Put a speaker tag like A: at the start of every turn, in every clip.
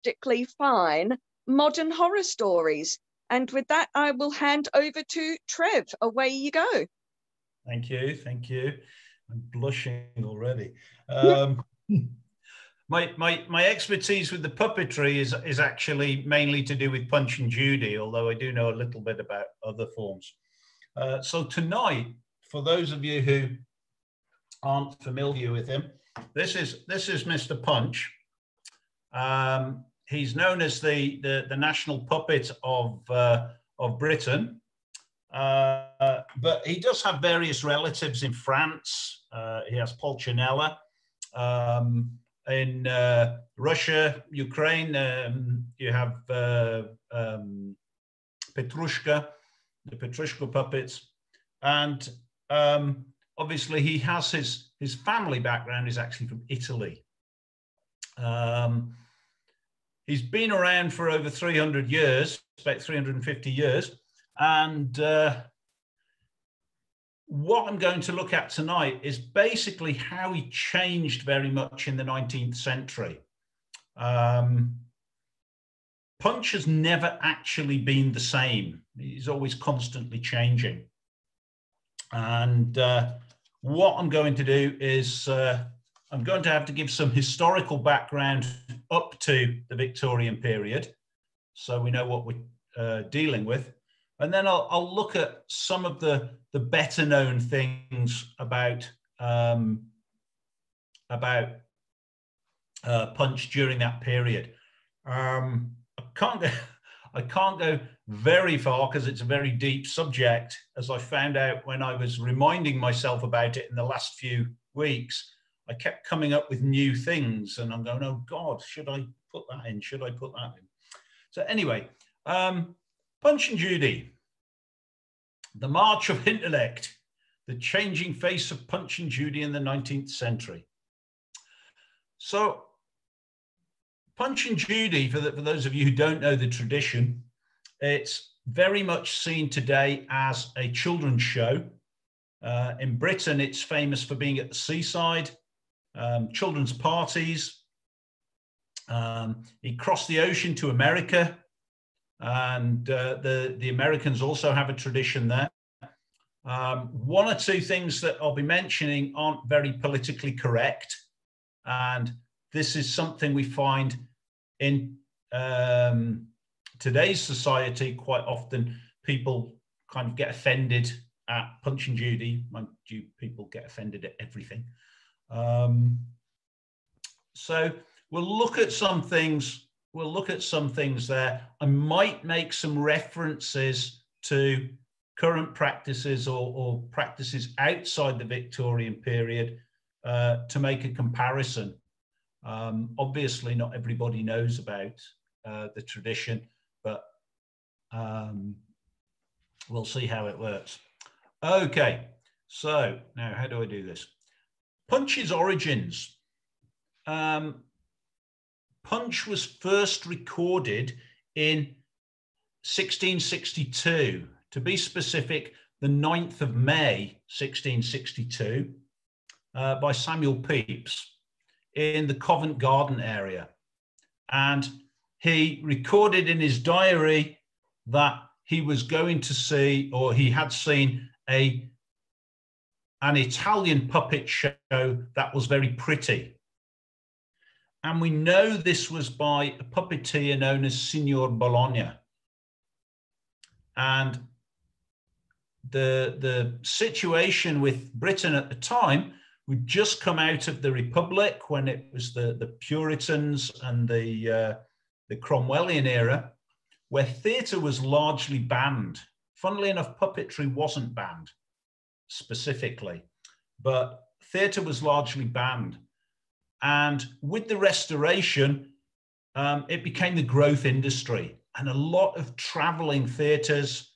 A: apocalyptically fine modern horror stories. And with that, I will hand over to Trev. Away you go.
B: Thank you. Thank you. I'm blushing already. Um, my, my, my expertise with the puppetry is, is actually mainly to do with Punch and Judy, although I do know a little bit about other forms. Uh, so tonight, for those of you who aren't familiar with him, this is this is Mr. Punch. Um, he's known as the, the, the national puppet of, uh, of Britain. Uh, but he does have various relatives in France. Uh, he has Pulcinella. Um, in uh, Russia, Ukraine, um, you have uh, um, Petrushka, the Petrushka puppets. And um, obviously he has his, his family background is actually from Italy. Um, He's been around for over 300 years, about 350 years. And uh, what I'm going to look at tonight is basically how he changed very much in the 19th century. Um, Punch has never actually been the same. He's always constantly changing. And uh, what I'm going to do is uh, I'm going to have to give some historical background up to the Victorian period, so we know what we're uh, dealing with. And then I'll, I'll, look at some of the, the better known things about, um, about uh, Punch during that period. Um, I, can't go, I can't go very far because it's a very deep subject, as I found out when I was reminding myself about it in the last few weeks. I kept coming up with new things and I'm going, oh God, should I put that in? Should I put that in? So anyway, um, Punch and Judy, the March of Intellect, the changing face of Punch and Judy in the 19th century. So Punch and Judy, for, the, for those of you who don't know the tradition, it's very much seen today as a children's show. Uh, in Britain, it's famous for being at the seaside um, children's parties. Um, he crossed the ocean to America, and uh, the, the Americans also have a tradition there. Um, one or two things that I'll be mentioning aren't very politically correct, and this is something we find in um, today's society quite often. People kind of get offended at Punch and Judy. Mind you, people get offended at everything. Um, so we'll look at some things. We'll look at some things there. I might make some references to current practices or, or practices outside the Victorian period uh, to make a comparison. Um, obviously, not everybody knows about uh, the tradition, but um, we'll see how it works. Okay, so now how do I do this? Punch's origins. Um, Punch was first recorded in 1662. To be specific, the 9th of May, 1662, uh, by Samuel Pepys in the Covent Garden area. And he recorded in his diary that he was going to see, or he had seen, a an Italian puppet show that was very pretty. And we know this was by a puppeteer known as Signor Bologna. And the, the situation with Britain at the time, we'd just come out of the Republic when it was the, the Puritans and the, uh, the Cromwellian era, where theatre was largely banned. Funnily enough, puppetry wasn't banned specifically, but theatre was largely banned. And with the restoration, um, it became the growth industry. And a lot of traveling theatres,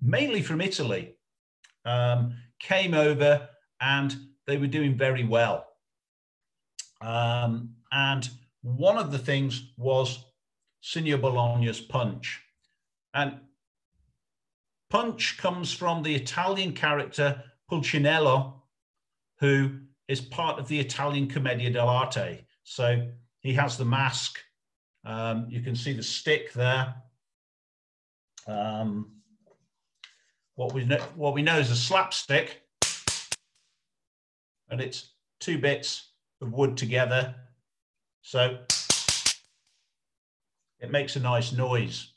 B: mainly from Italy, um, came over and they were doing very well. Um, and one of the things was Signor Bologna's punch. And punch comes from the Italian character Pulcinello, who is part of the Italian Commedia dell'arte. So he has the mask Um, you can see the stick there. Um, what we know, what we know is a slapstick, and it's two bits of wood together. So it makes a nice noise.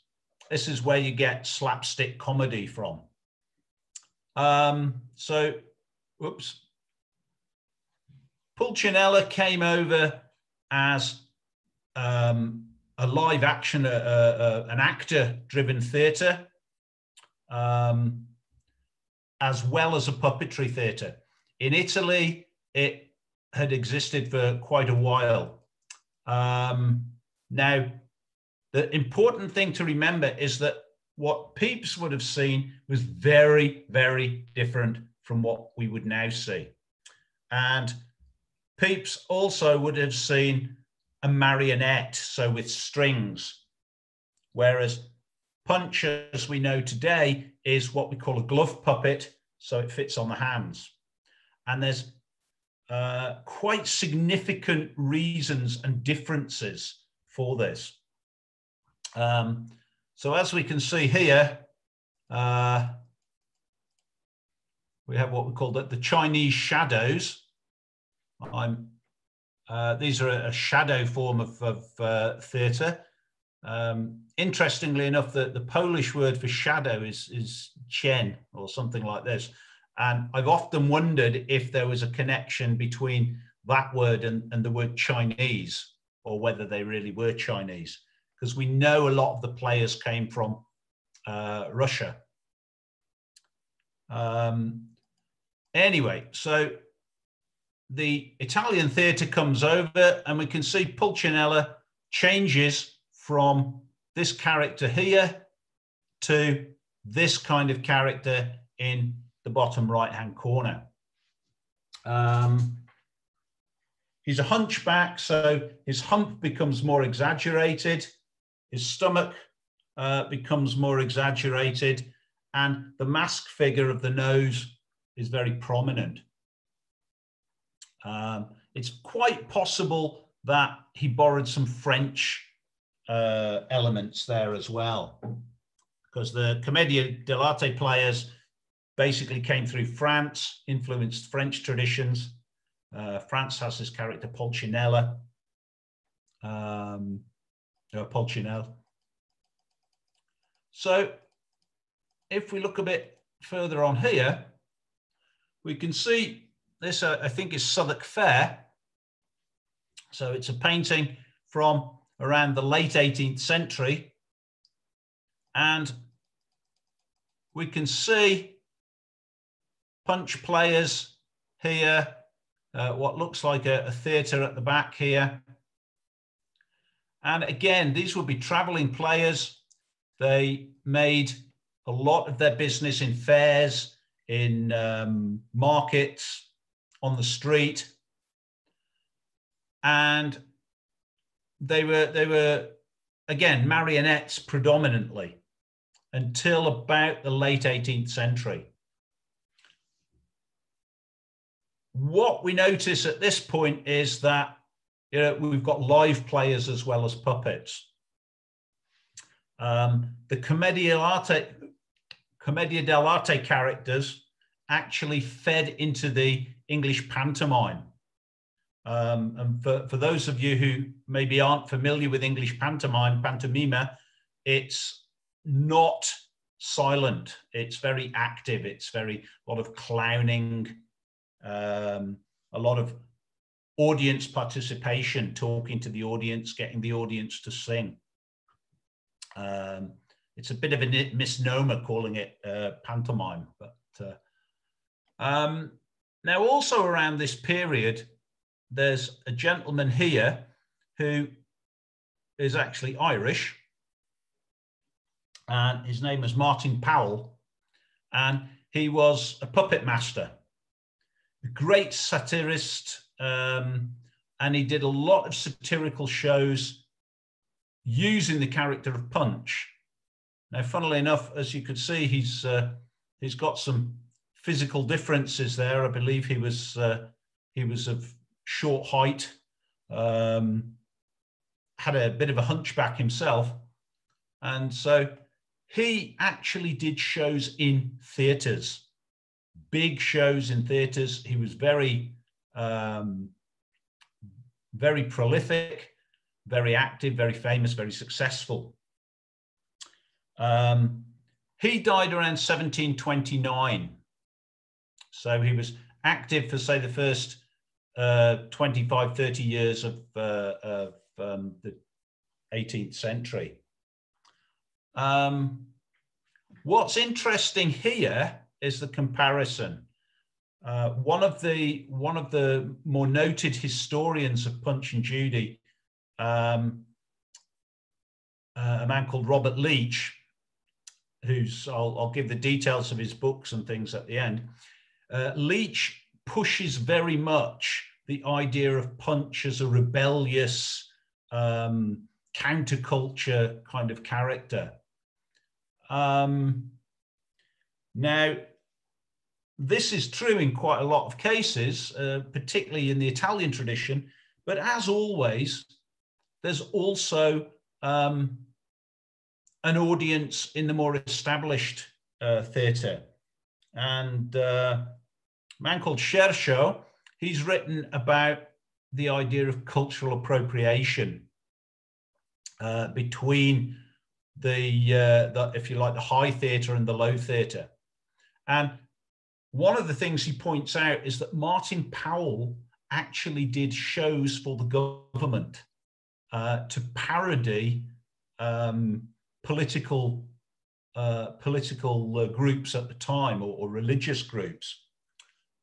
B: This is where you get slapstick comedy from. Um, so, whoops. Pulcinella came over as um, a live action, an actor driven theatre, um, as well as a puppetry theatre. In Italy, it had existed for quite a while. Um, now, the important thing to remember is that what Pepys would have seen was very, very different from what we would now see. And Pepys also would have seen a marionette, so with strings, whereas Punch, as we know today, is what we call a glove puppet, so it fits on the hands. And there's uh, quite significant reasons and differences for this. Um, so as we can see here, uh, we have what we call the, the Chinese shadows. I'm, uh, these are a, shadow form of, of uh, theatre. Um, interestingly enough, the, the Polish word for shadow is, is chen or something like this. And I've often wondered if there was a connection between that word and, and the word Chinese, or whether they really were Chinese, because we know a lot of the players came from uh, Russia. Um, anyway, so the Italian theatre comes over, and we can see Pulcinella changes from this character here to this kind of character in the bottom right hand corner. Um, he's a hunchback, so his hump becomes more exaggerated, his stomach uh, becomes more exaggerated, and the mask figure of the nose is very prominent. Um, it's quite possible that he borrowed some French uh, elements there as well, because the Commedia dell'arte players basically came through France, influenced French traditions. Uh, France has this character Pulcinella, um, Pulcinelle. So if we look a bit further on here, we can see this, uh, I think, is Southwark Fair. So it's a painting from around the late 18th century. And we can see punch players here, uh, what looks like a, a theatre at the back here. And again, these would be traveling players. They made a lot of their business in fairs, in um, markets, on the street. And they were, they were, again, marionettes predominantly until about the late 18th century. what we notice at this point is that you know, we've got live players as well as puppets. Um, the Commedia dell'arte, characters actually fed into the English pantomime. Um, and for, for those of you who maybe aren't familiar with English pantomime, pantomima, it's not silent. It's very active. It's very a lot of clowning, um, a lot of audience participation, talking to the audience, getting the audience to sing. Um, it's a bit of a misnomer calling it uh, pantomime, but uh, um, now also around this period, there's a gentleman here who is actually Irish, and his name is Martin Powell, and he was a puppet master a great satirist, um, and he did a lot of satirical shows using the character of Punch. Now, funnily enough, as you could see, he's uh, he's got some physical differences there. I believe he was uh, he was of short height, um, had a bit of a hunchback himself. And so he actually did shows in theatres, big shows in theatres. He was very, um, very prolific, very active, very famous, very successful. Um, he died around 1729. So he was active for, say, the first uh, 25, 30 years of, uh, of um, the 18th century. Um, what's interesting here is the comparison. Uh, one of the one of the more noted historians of Punch and Judy, um, uh, a man called Robert Leach, who's I'll, I'll, give the details of his books and things at the end. Uh, Leach pushes very much the idea of Punch as a rebellious um, counterculture kind of character. Um, now, this is true in quite a lot of cases, uh, particularly in the Italian tradition, but as always, there's also um, an audience in the more established uh, theatre. And uh, a man called Shershow, he's written about the idea of cultural appropriation uh, between the, uh, the, if you like, the high theatre and the low theatre. And one of the things he points out is that Martin Powell actually did shows for the government uh, to parody um, political uh, political uh, groups at the time or, or religious groups.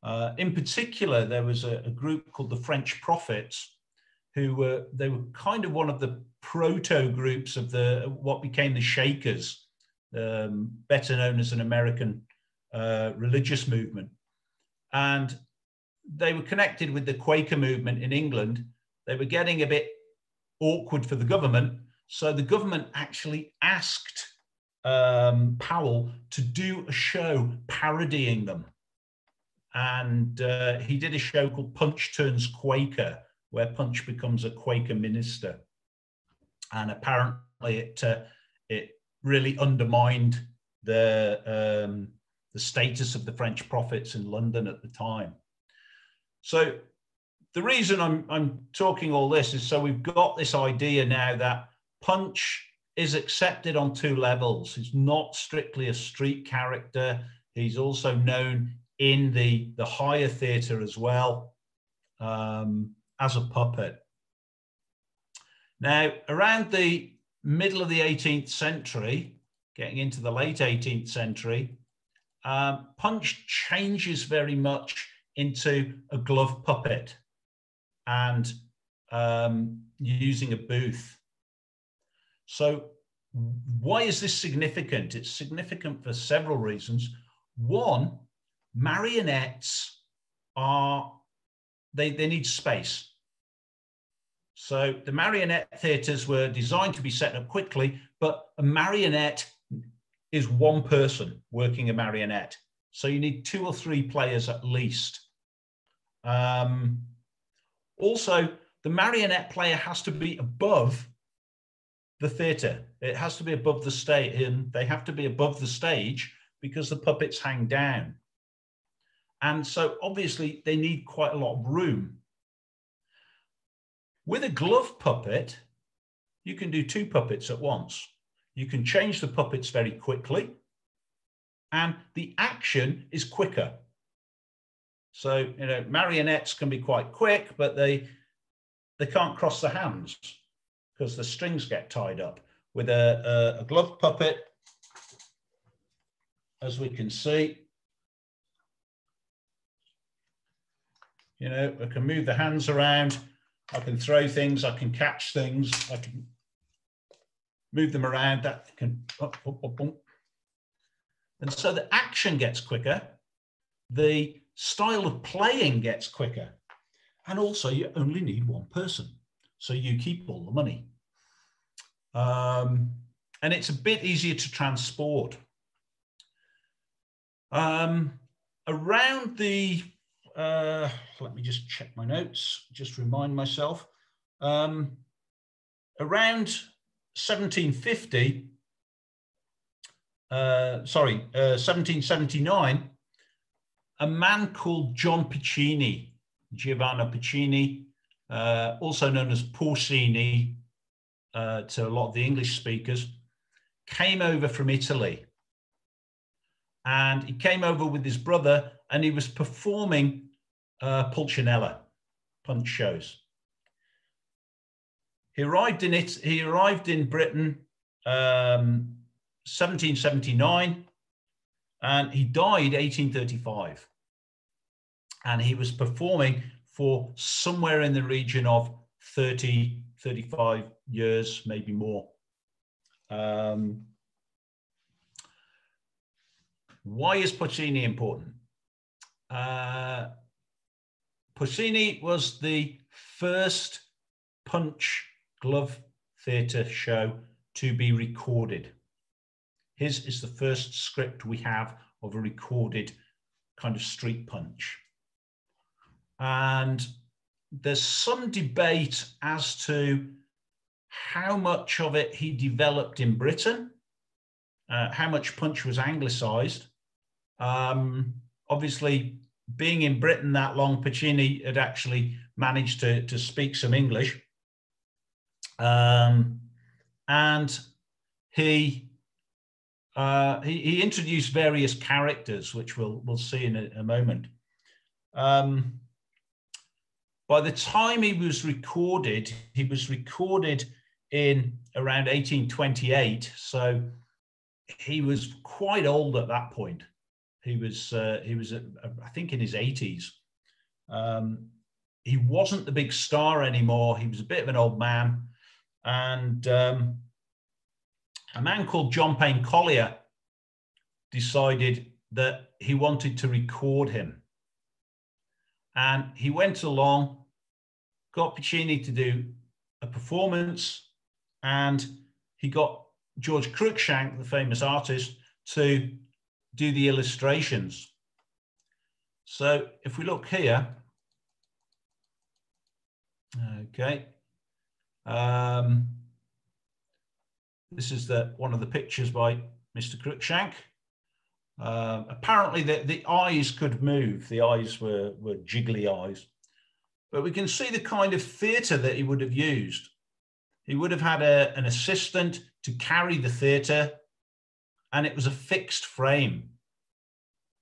B: Uh, in particular, there was a, a, group called the French Prophets, who were they were kind of one of the proto groups of the what became the Shakers, um, better known as an American uh, religious movement, and they were connected with the Quaker movement in England. They were getting a bit awkward for the government, so the government actually asked um, Powell to do a show parodying them. And uh, he did a show called Punch Turns Quaker, where Punch becomes a Quaker minister. And apparently it, uh, it really undermined the, um, the status of the French prophets in London at the time. So the reason I'm, I'm talking all this is so we've got this idea now that Punch is accepted on two levels. He's not strictly a street character. He's also known in the, the higher theatre as well um, as a puppet. Now, around the middle of the 18th century, getting into the late 18th century, um, Punch changes very much into a glove puppet and um, using a booth. So why is this significant? It's significant for several reasons. One, marionettes are, they, they need space. So the marionette theatres were designed to be set up quickly, but a marionette is one person working a marionette. So you need two or three players at least. Um, also, the marionette player has to be above the theatre. It has to be above the stage, and they have to be above the stage because the puppets hang down. And so obviously they need quite a lot of room. With a glove puppet, you can do two puppets at once. You can change the puppets very quickly, and the action is quicker. So, you know, marionettes can be quite quick, but they they can't cross the hands because the strings get tied up. With a, a, a glove puppet, as we can see, you know, I can move the hands around, I can throw things, I can catch things, I can move them around, that can, up, up, up, and so the action gets quicker, the style of playing gets quicker, and also you only need one person. So you keep all the money. Um, and it's a bit easier to transport. Um, around the, uh, let me just check my notes, just remind myself. Um, around 1750, uh, sorry, uh, 1779, a man called John Piccini, Giovanni Piccini, uh, also known as Porcini uh, to a lot of the English speakers, came over from Italy. And he came over with his brother and he was performing uh, Pulcinella punch shows. He arrived in it. He arrived in Britain um, 1779, and he died 1835. And he was performing for somewhere in the region of 30, 35 years, maybe more. Um, why is Puccini important? Uh, Puccini was the first punch glove theatre show to be recorded. His is the first script we have of a recorded kind of street punch. And there's some debate as to how much of it he developed in Britain, uh, how much punch was anglicised. Um, obviously, being in Britain that long, Puccini had actually managed to, to speak some English. Um, and he, uh, he, he introduced various characters, which we'll we'll see in a, a moment. Um, by the time he was recorded, he was recorded in around 1828, so he was quite old at that point. He was uh, he was uh, I think in his 80s. Um, he wasn't the big star anymore. He was a bit of an old man. And um, a man called John Payne Collier decided that he wanted to record him. And he went along, got Puccini to do a performance, and he got George Cruikshank, the famous artist, to do the illustrations. So if we look here, okay, um, this is the one of the pictures by Mr. Cruikshank. Uh, apparently the, the eyes could move. The eyes were, were jiggly eyes. But we can see the kind of theatre that he would have used. He would have had a, an assistant to carry the theatre, and it was a fixed frame.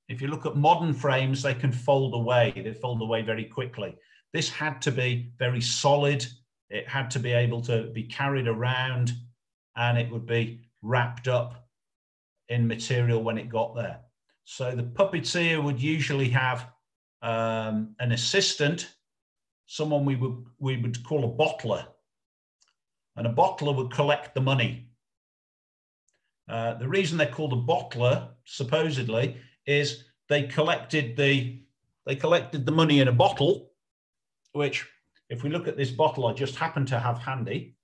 B: If you look at modern frames, they can fold away. They fold away very quickly. This had to be very solid it had to be able to be carried around and it would be wrapped up in material when it got there. So the puppeteer would usually have um, an assistant, someone we would, we would call a bottler. And a bottler would collect the money. Uh, the reason they're called a bottler, supposedly, is they collected the they collected the money in a bottle, which if we look at this bottle I just happen to have handy,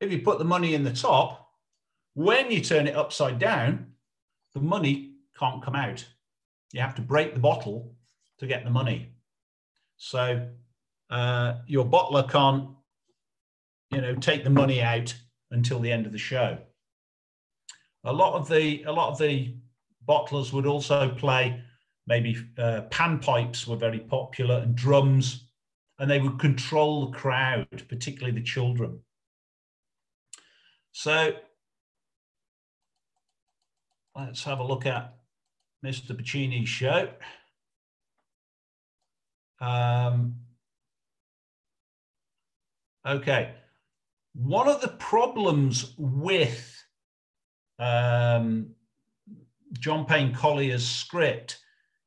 B: if you put the money in the top, when you turn it upside down, the money can't come out. You have to break the bottle to get the money. So uh, your bottler can't, you know, take the money out until the end of the show. A lot of the a lot of the bottlers would also play maybe uh, panpipes were very popular and drums, and they would control the crowd, particularly the children. So let's have a look at Mr. Puccini's show. Um, okay. One of the problems with um, John Payne Collier's script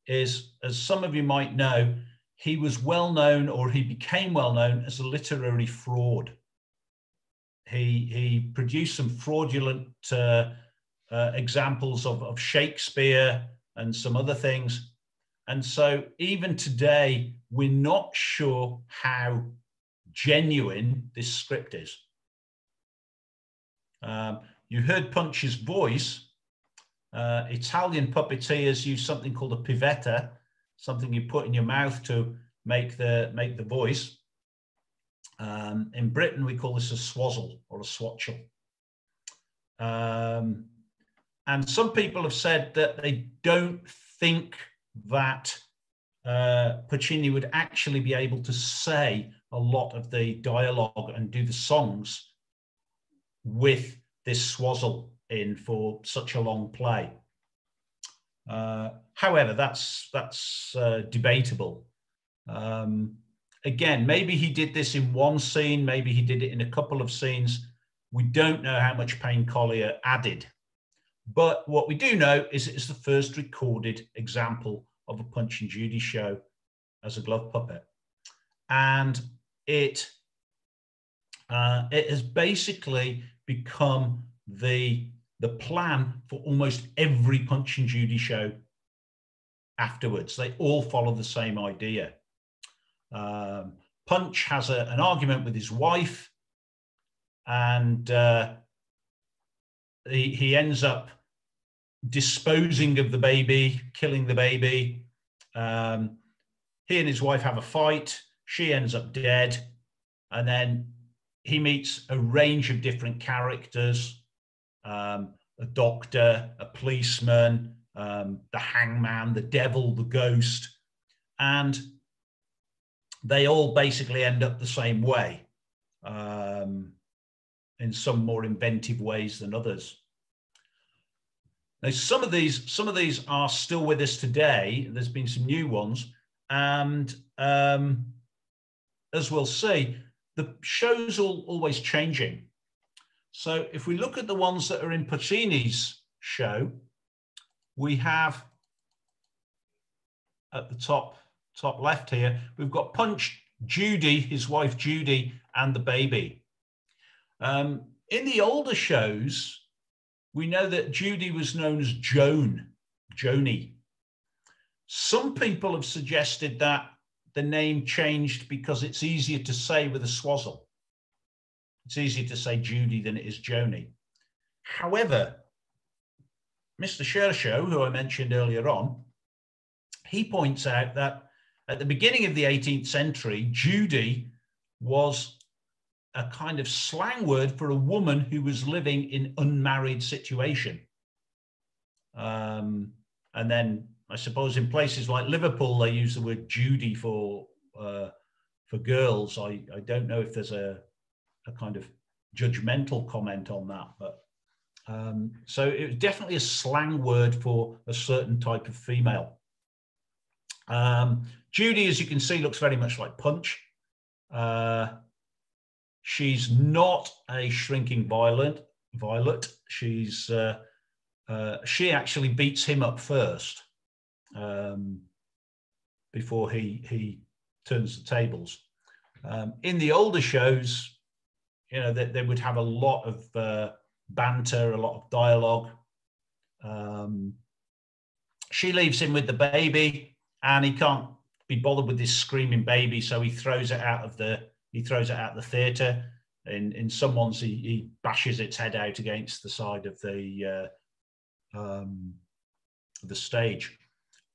B: is, as some of you might know, he was well known or he became well known as a literary fraud. He, he produced some fraudulent uh, uh, examples of, of Shakespeare and some other things. And so even today, we're not sure how genuine this script is. Um, you heard Punch's voice, uh, Italian puppeteers use something called a pivetta, something you put in your mouth to make the make the voice. Um, in Britain, we call this a swazzle or a swatchel. Um, and some people have said that they don't think that uh, Puccini would actually be able to say a lot of the dialogue and do the songs with this swazzle in for such a long play. Uh, however, that's that's uh, debatable. Um, again, maybe he did this in one scene, maybe he did it in a couple of scenes. We don't know how much Payne Collier added. But what we do know is it's the first recorded example of a Punch and Judy show as a glove puppet. And it, uh, it has basically become the, the plan for almost every Punch and Judy show afterwards. They all follow the same idea. Um, Punch has a, an argument with his wife, and uh, he, he ends up disposing of the baby, killing the baby. Um, he and his wife have a fight. She ends up dead. And then he meets a range of different characters um, a doctor, a policeman, um, the hangman, the devil, the ghost. And they all basically end up the same way um, in some more inventive ways than others. Now, some of these, some of these are still with us today. There's been some new ones, and um, as we'll see, the show's all always changing. So if we look at the ones that are in Puccini's show, we have at the top top left here, we've got Punch, Judy, his wife Judy, and the baby. Um, in the older shows, we know that Judy was known as Joan, Joni. Some people have suggested that the name changed because it's easier to say with a swazzle. It's easier to say Judy than it is Joni. However, Mr. Shershow, who I mentioned earlier on, he points out that at the beginning of the 18th century, Judy was a kind of slang word for a woman who was living in unmarried situation. Um, and then I suppose in places like Liverpool, they use the word Judy for uh, for girls. I, I don't know if there's a, a kind of judgmental comment on that, but um, so it was definitely a slang word for a certain type of female. Um, Judy, as you can see, looks very much like Punch. Uh, She's not a shrinking violet. Violet. She's uh, uh, she actually beats him up first um, before he he turns the tables. Um, in the older shows, you know, they, they would have a lot of uh, banter, a lot of dialogue. Um, she leaves him with the baby, and he can't be bothered with this screaming baby, so he throws it out of the he throws it out of the theatre. In in some ones, he, he bashes its head out against the side of the uh, um, the stage.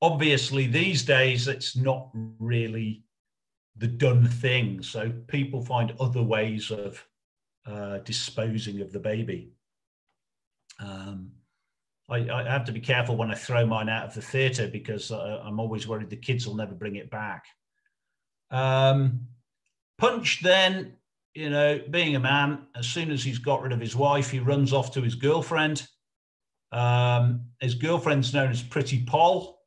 B: Obviously, these days it's not really the done thing. So people find other ways of uh, disposing of the baby. Um, I, I, have to be careful when I throw mine out of the theatre because uh, I'm always worried the kids will never bring it back. Um, Punch then, you know, being a man, as soon as he's got rid of his wife, he runs off to his girlfriend. Um, his girlfriend's known as Pretty Poll,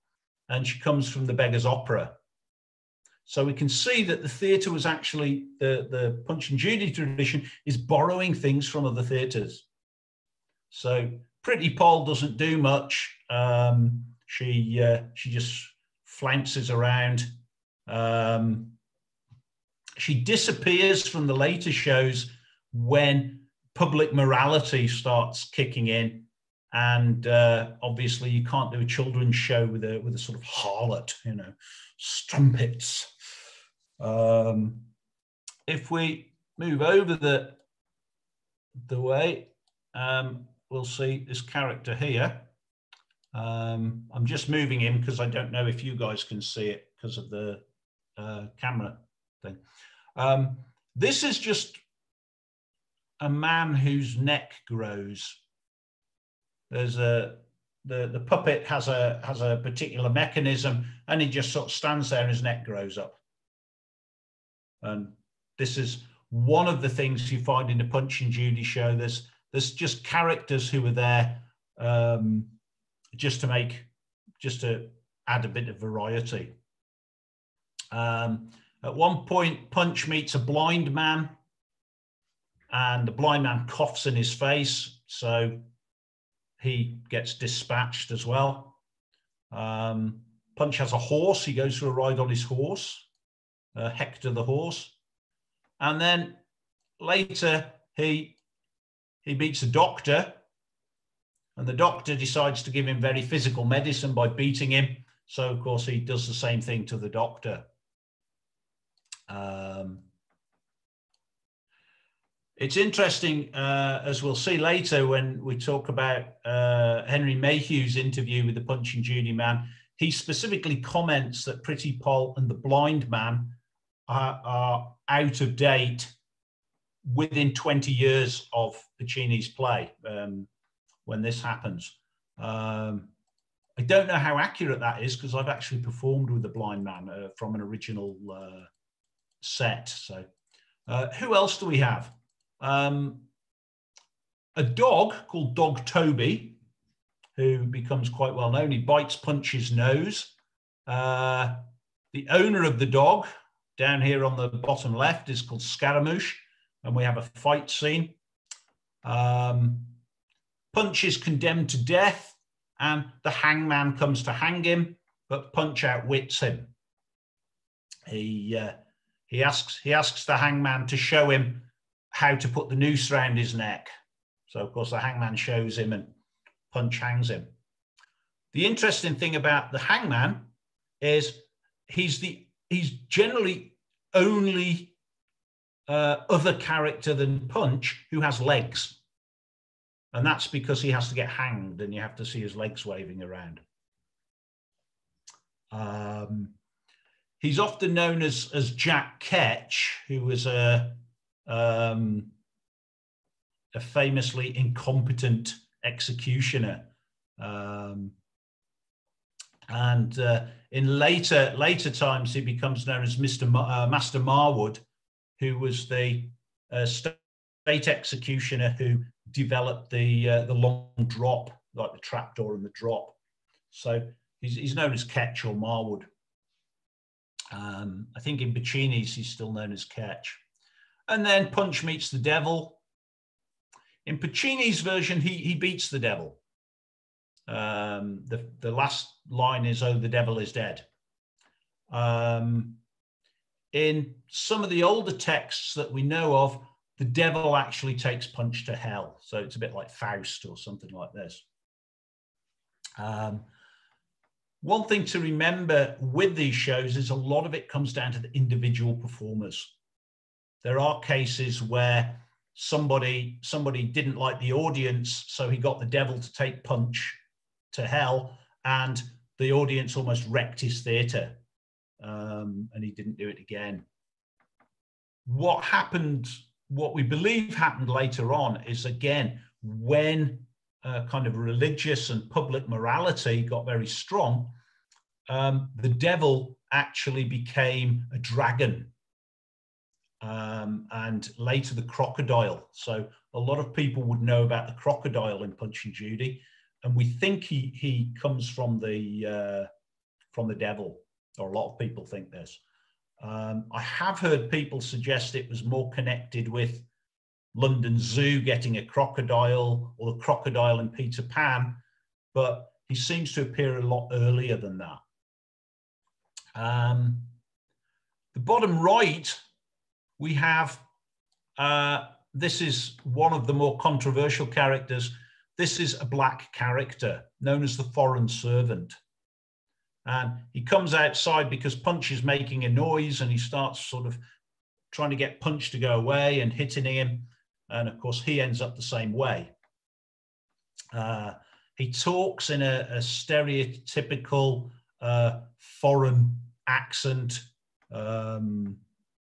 B: and she comes from the Beggar's Opera. So we can see that the theatre was actually, the, the Punch and Judy tradition is borrowing things from other theatres. So Pretty Poll doesn't do much. Um, she, uh, she just flounces around. Um, she disappears from the later shows when public morality starts kicking in and uh, obviously you can't do a children's show with a with a sort of harlot you know strumpets um, if we move over the the way um, we'll see this character here um, i'm just moving him because i don't know if you guys can see it because of the uh, camera thing um, This is just a man whose neck grows. There's a the, the puppet has a has a particular mechanism and he just sort of stands there and his neck grows up. And this is one of the things you find in the Punch and Judy show. There's there's just characters who are there um, just to make just to add a bit of variety. Um, at one point, Punch meets a blind man, and the blind man coughs in his face, so he gets dispatched as well. Um, Punch has a horse. He goes for a ride on his horse, uh, Hector the horse, and then later he he meets a doctor, and the doctor decides to give him very physical medicine by beating him. So of course he does the same thing to the doctor. Um, it's interesting, uh, as we'll see later when we talk about uh, Henry Mayhew's interview with the Punch and Judy man. He specifically comments that Pretty Poll and the Blind Man are, are out of date within 20 years of Puccini's play um, when this happens. Um, I don't know how accurate that is because I've actually performed with the blind man uh, from an original uh, set. So, uh, who else do we have? Um, a dog called Dog Toby, who becomes quite well known. He bites Punch's nose. Uh, the owner of the dog, down here on the bottom left, is called Scaramouche, and we have a fight scene. Um, Punch is condemned to death, and the hangman comes to hang him, but Punch outwits him. He uh, he asks he asks the hangman to show him how to put the noose around his neck. So of course the hangman shows him and Punch hangs him. The interesting thing about the hangman is he's the he's generally only uh, other character than Punch who has legs. And that's because he has to get hanged and you have to see his legs waving around. Um, he's often known as, as Jack Ketch, who was a, um, a famously incompetent executioner. Um, and uh, in later later times, he becomes known as Mr. Ma- uh, Master Marwood, who was the uh, state executioner who developed the uh, the long drop, like the trapdoor and the drop. So he's, he's known as Ketch or Marwood. Um, I think in Puccini's he's still known as Ketch. And then Punch meets the devil. In Puccini's version, he, he beats the devil. Um, the, the last line is, Oh, the devil is dead. Um, in some of the older texts that we know of, the devil actually takes Punch to hell. So it's a bit like Faust or something like this. Um, one thing to remember with these shows is a lot of it comes down to the individual performers. There are cases where somebody somebody didn't like the audience, so he got the devil to take punch to hell, and the audience almost wrecked his theatre, um, and he didn't do it again. What happened? What we believe happened later on is again when uh, kind of religious and public morality got very strong, um, the devil actually became a dragon um, and later the crocodile. So a lot of people would know about the crocodile in Punch and Judy, and we think he he comes from the uh, from the devil, or a lot of people think this. Um, I have heard people suggest it was more connected with London Zoo getting a crocodile or the crocodile in Peter Pan, but he seems to appear a lot earlier than that. Um, the bottom right, we have, uh, this is one of the more controversial characters. This is a black character known as the foreign servant. And he comes outside because Punch is making a noise and he starts sort of trying to get Punch to go away and hitting him. And of course, he ends up the same way. Uh, he talks in a, a stereotypical uh, foreign accent. Um,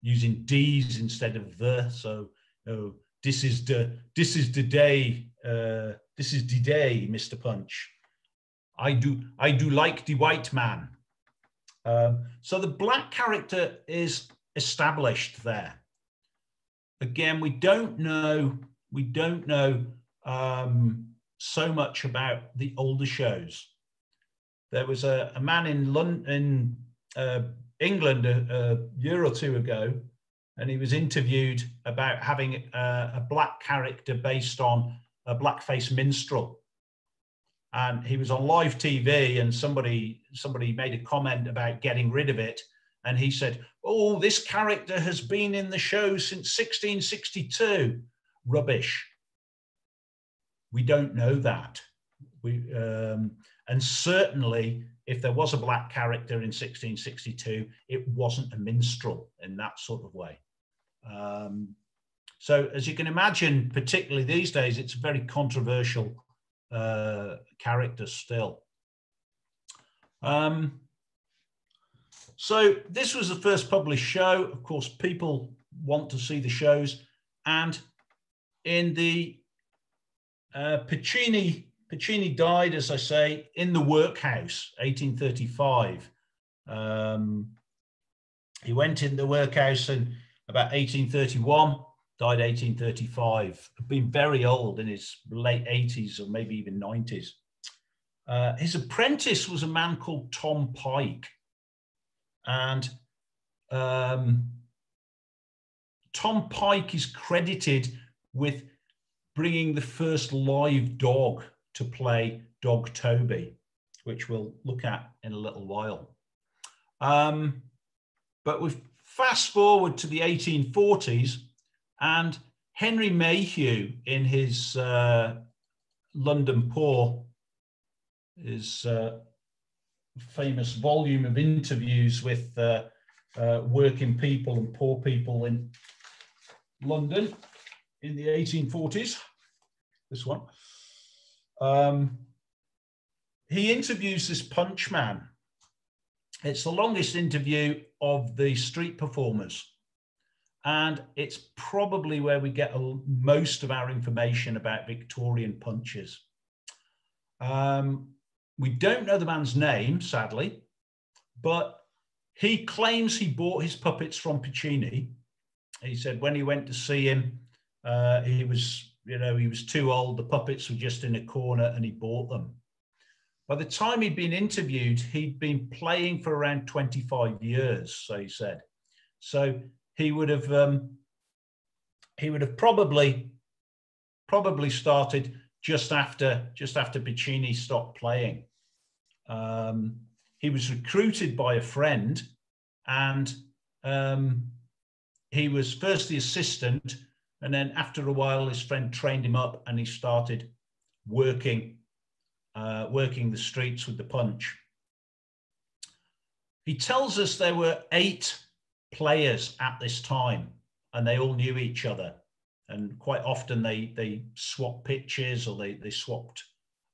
B: using D's instead of the. So, oh, this is the this is the day. Uh, this is the day, Mr. Punch. I do I do like the white man. Um, so the black character is established there. Again, we don't know we don't know um, so much about the older shows. There was a, a man in London, in uh, England, a, a, year or two ago, and he was interviewed about having a, a black character based on a blackface minstrel. And he was on live TV, and somebody somebody made a comment about getting rid of it, and he said, "Oh, this character has been in the show since 1662." Rubbish. We don't know that. We um, and certainly if there was a black character in 1662, it wasn't a minstrel in that sort of way. Um, so as you can imagine, particularly these days, it's a very controversial uh, character still. Um, so this was the first published show. Of course, people want to see the shows. And in the uh, Piccini, Piccini died, as I say, in the workhouse, 1835. Um, he went in the workhouse in about 1831, died 1835. Been very old in his late 80s or maybe even 90s. Uh, his apprentice was a man called Tom Pike. And um, Tom Pike is credited with bringing the first live dog to play Dog Toby, which we'll look at in a little while. Um, but we fast forward to the 1840s, and Henry Mayhew, in his uh, London Poor, his uh, famous volume of interviews with uh, uh working people and poor people in London, in the 1840s, this one. Um, he interviews this punch man. It's the longest interview of the street performers. And it's probably where we get a, most of our information about Victorian punches. Um, we don't know the man's name, sadly, but he claims he bought his puppets from Piccini. He said when he went to see him, uh, he was, you know, he was too old. The puppets were just in a corner and he bought them. By the time he'd been interviewed, he'd been playing for around 25 years, so he said. So he would have um, he would have probably probably started just after just after Piccini stopped playing. Um, he was recruited by a friend, and um, he was first the assistant and then after a while, his friend trained him up and he started working, uh, working the streets with the punch. He tells us there were eight players at this time and they all knew each other. And quite often they, they swapped pitches or they, they swapped,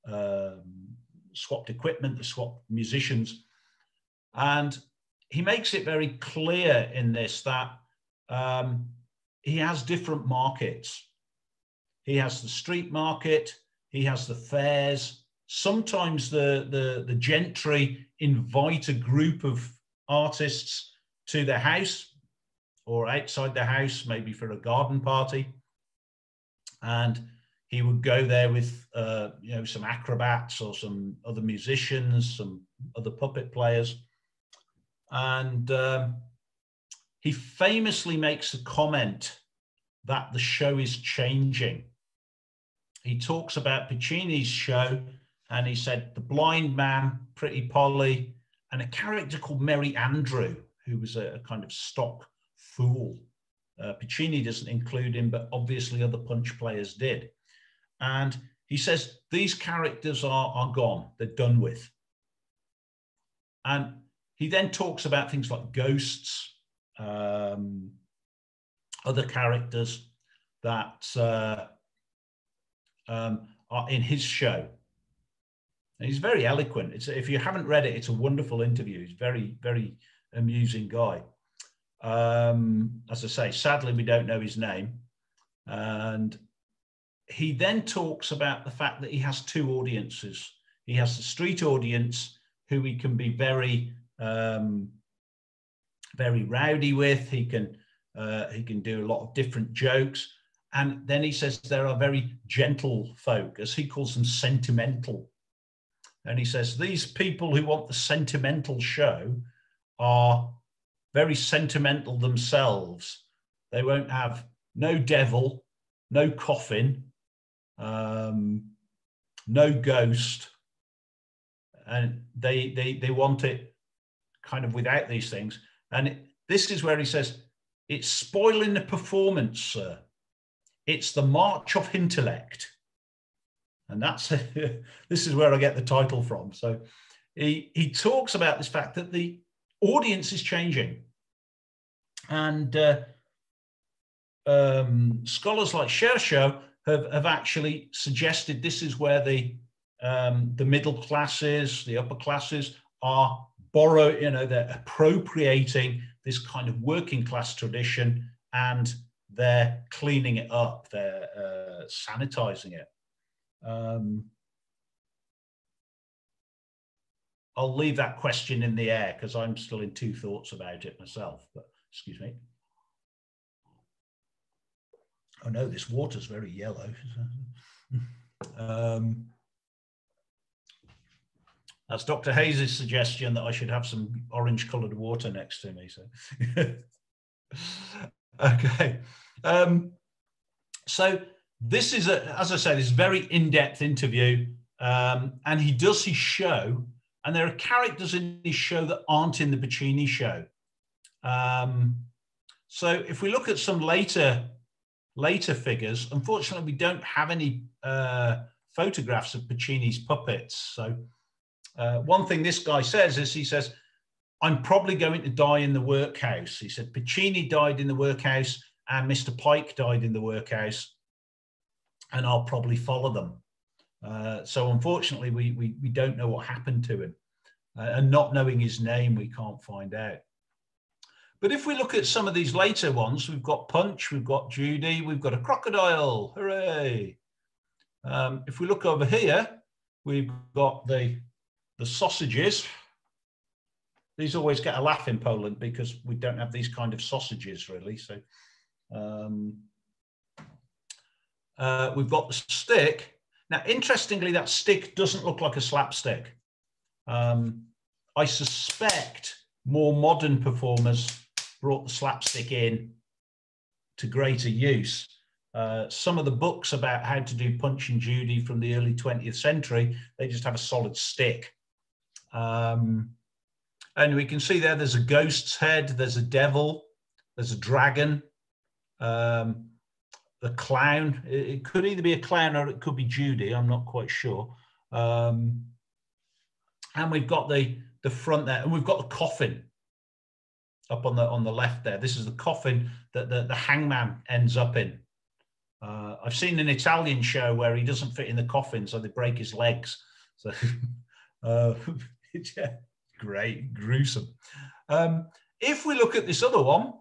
B: um, swapped equipment, they swapped musicians. And he makes it very clear in this that um, he has different markets. He has the street market, he has the fairs. Sometimes the, the, the gentry invite a group of artists to their house or outside the house, maybe for a garden party. And he would go there with uh, you know some acrobats or some other musicians, some other puppet players, and um, he famously makes a comment that the show is changing. He talks about Piccini's show and he said the blind man, Pretty Polly, and a character called Merry Andrew, who was a, a kind of stock fool. Uh, Piccini doesn't include him, but obviously other punch players did. And he says these characters are, are gone, they're done with. And he then talks about things like ghosts, um, other characters that uh, um, are in his show. And he's very eloquent. It's, if you haven't read it, it's a wonderful interview. He's very, very amusing guy. Um, as I say, sadly, we don't know his name. And he then talks about the fact that he has two audiences. He has the street audience who he can be very, um, very rowdy with. He can uh, he can do a lot of different jokes. And then he says there are very gentle folk, as he calls them, sentimental. And he says these people who want the sentimental show are very sentimental themselves. They won't have no devil, no coffin, um, no ghost, and they they they want it kind of without these things. And it, this is where he says it's spoiling the performance, sir. It's the march of intellect, and that's this is where I get the title from. So he he talks about this fact that the audience is changing, and uh, um, scholars like Shershow have, have actually suggested this is where the um, the middle classes, the upper classes are borrow, you know, they're appropriating this kind of working class tradition and they're cleaning it up, they're uh, sanitizing it. Um, I'll leave that question in the air because I'm still in two thoughts about it myself, but excuse me. Oh no, this water's very yellow. um, that's Dr. Hayes' suggestion that I should have some orange coloured water next to me. So, okay. Um, so this is a, as I said, this very in-depth interview, um, and he does his show, and there are characters in his show that aren't in the Piccini show. Um, so if we look at some later later figures. Unfortunately, we don't have any uh, photographs of Piccini's puppets. So uh, one thing this guy says is he says, I'm probably going to die in the workhouse. He said Piccini died in the workhouse and Mr. Pike died in the workhouse and I'll probably follow them. Uh, so unfortunately, we, we, we don't know what happened to him. Uh, and not knowing his name, we can't find out. But if we look at some of these later ones, we've got Punch, we've got Judy, we've got a crocodile, hooray. Um, if we look over here, we've got the, the sausages. These always get a laugh in Poland because we don't have these kind of sausages really. So um, uh, we've got the stick. Now, interestingly, that stick doesn't look like a slapstick. Um, I suspect more modern performers brought the slapstick in to greater use. Uh, some of the books about how to do Punch and Judy from the early 20th century, they just have a solid stick. Um, and we can see there, there's a ghost's head, there's a devil, there's a dragon, um, the clown. It, it, could either be a clown or it could be Judy, I'm not quite sure. Um, and we've got the, the front there, and we've got the coffin up on the on the left there. This is the coffin that the, the hangman ends up in. Uh, I've seen an Italian show where he doesn't fit in the coffin, so they break his legs. So, uh, yeah, great, gruesome. Um, if we look at this other one,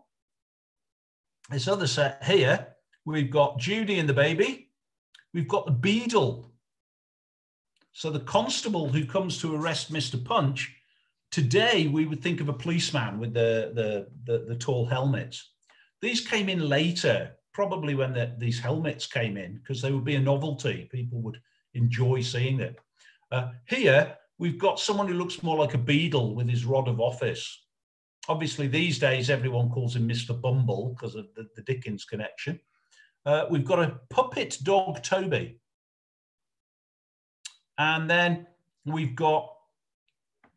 B: this other set here, we've got Judy and the baby. We've got the beadle. So the constable who comes to arrest Mr. Punch Today, we would think of a policeman with the, the, the, the tall helmets. These came in later, probably when the, these helmets came in, because they would be a novelty. People would enjoy seeing it. Uh, here, we've got someone who looks more like a beadle with his rod of office. Obviously, these days, everyone calls him Mr. Bumble because of the, the Dickens connection. Uh, we've got a puppet dog, Toby. And then we've got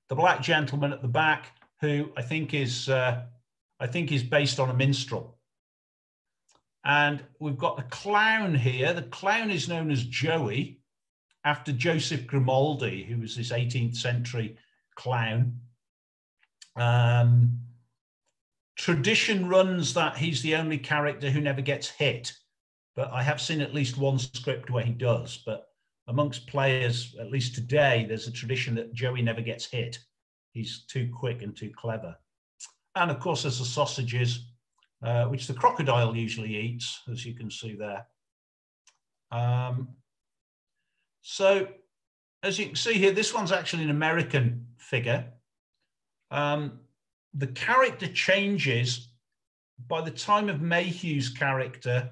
B: the black gentleman at the back, who I think is uh, I think is based on a minstrel. And we've got the clown here. The clown is known as Joey, after Joseph Grimaldi, who was this 18th century clown. Um, tradition runs that he's the only character who never gets hit, but I have seen at least one script where he does. But amongst players, at least today, there's a tradition that Joey never gets hit. He's too quick and too clever. And of course, there's the sausages, uh, which the crocodile usually eats, as you can see there. Um, so as you can see here, this one's actually an American figure. Um, the character changes by the time of Mayhew's character.